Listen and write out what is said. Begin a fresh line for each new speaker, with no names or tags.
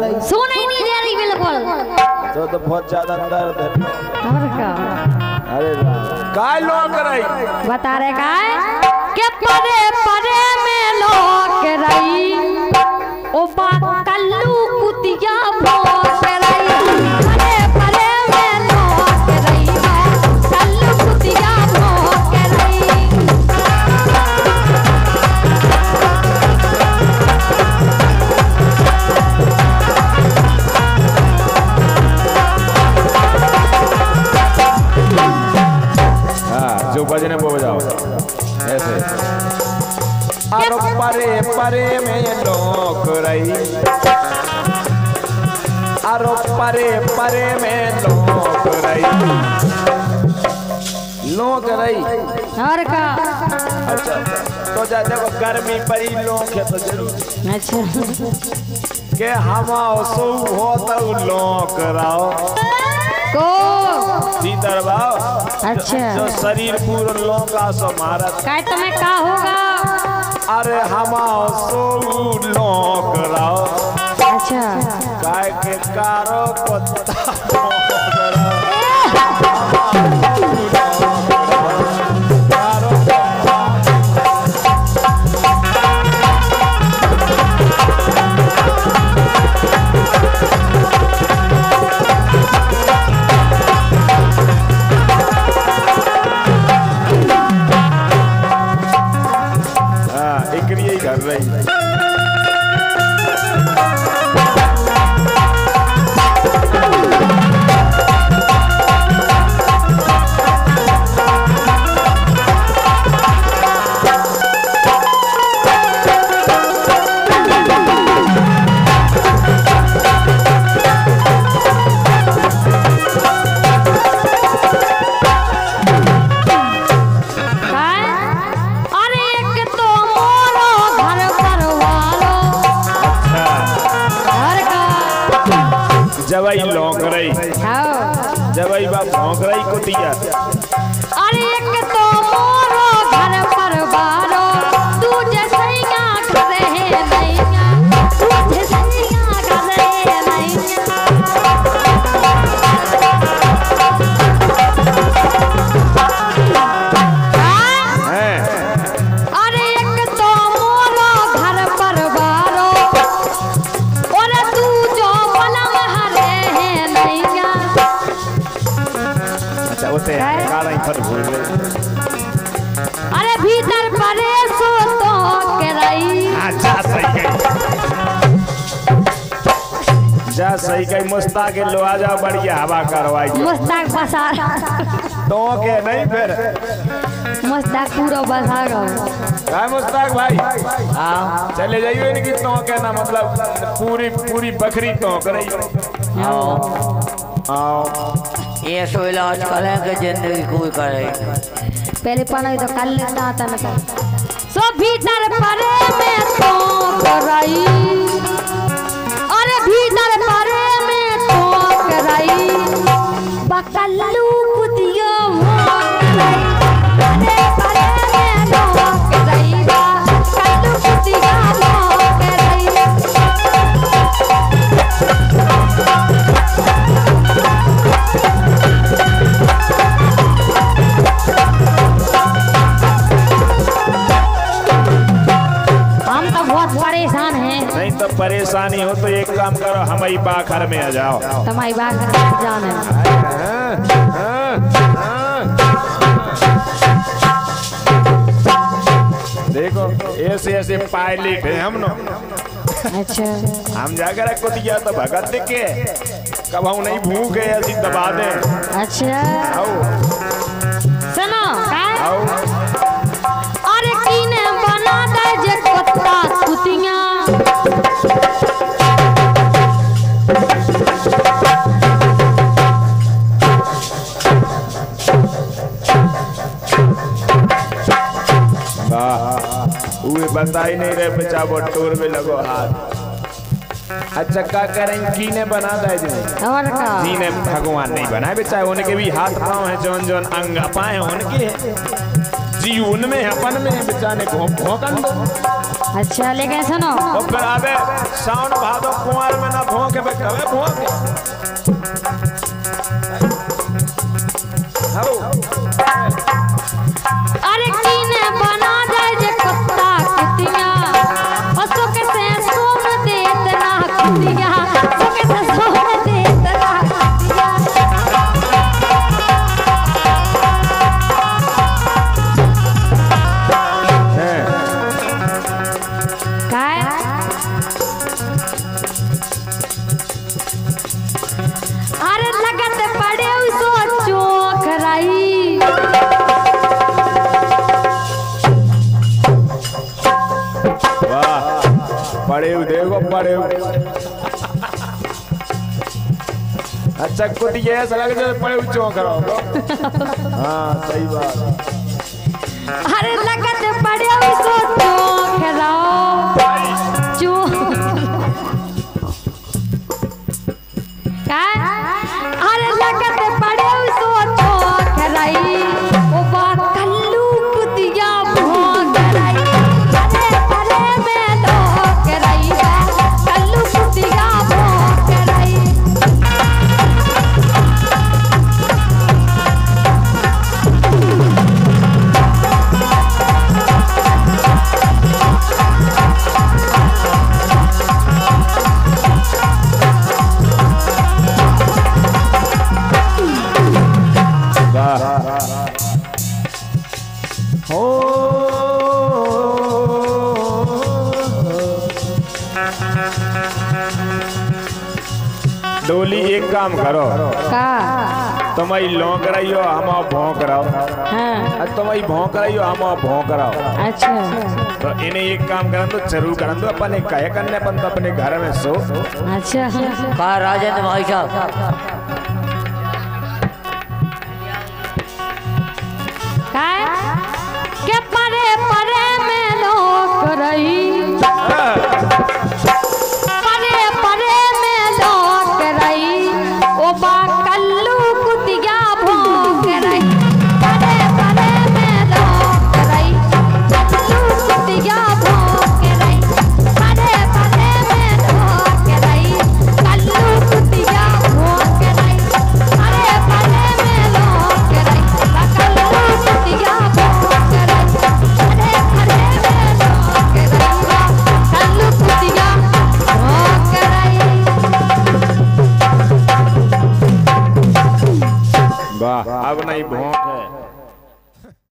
रही
सुन ही नहीं दे रही बिल्कुल
तो तो बहुत ज़्यादा दर्द है।
और का
अरे काय लोग रही
बता रहे काय? के परे परे में लोक रही। ओ बा
ऐसे अरे परे परे में लोक रही अरे परे परे में लोक रही लोक रही
और का
अच्छा। तो जा देखो गर्मी पड़ी लोक है तो ज़रूर
अच्छा
के हम सो हो तो लोक रहो
को
भीतर बाव
अच्छा।
जो शरीर पूरा लोका सो मारत।
काय तुम्हें का होगा?
अरे हम सो लोक राव।
अच्छा।
काय के कारो पत्ता। लौंग लौक रही
जवाई
जबई बा भौंक रही कुतिया सही गई मुस्ताक लो आ जा बढ़िया हवा करवाई।
मुस्ताक बसार।
तो के नहीं फिर?
मुस्ताक पूरा बसा गो
काय मुस्ताक भाई। हाँ चले जाइए इनकी तो के ना मतलब पूरी पूरी बकरी तो रही। आओ
ये सो इलाज करें कि ज़िंदगी कोई करे।
पहले पढ़ाई तो कल लेता था ना। सो भीतर परे में तो के अरे परे में तो के रही बकल्लू परेशानी हो
तो एक काम करो हम ही बाखर में आ जाओ।
तुम्हारी बात जान।
देखो ऐसे ऐसे पायलट है हम
अच्छा।
हम जाकर कुतिया तो भगत के कब हम नहीं भूख है ऐसी दबा दे।
अच्छा।
आओ।
सुनो का
आओ। वाह उहे बता ही नहीं रहे बेचारो टोर में लगो हाथ। अच्छा का करें कीने बना दे जी
और का?
कीने भगवान नहीं बनाए बेचारे उनके भी हाथ पाँव हैं जौन जौन अंग पाए उनके हैं। जीवन में है, अपन में है, बेचारे घोंक घोंकन दो।
अच्छा लेकिन सुनो।
और फिर आवे सावन भादो कुंवर में ना भोंके बे कबे भोंके हाउ
अरे कीने पड़े
देखो, पड़े अच्छा कुछ ये ऐसा लगे पड़े चौंक रहा हाँ सही बात।
अरे लगत
डोली एक काम करो।
का?
तुम आई लौंक रही हो हम भौंक रहो।
हाँ।
और तुम आई भौंक रही हो हम भौंक रहो।
अच्छा।
तो इन्हें एक काम करन तो ज़रूर करन तो अपने कहे करने अपन तो अपने घर में सो।
अच्छा।
कहा राजेंद्र भाई साहब?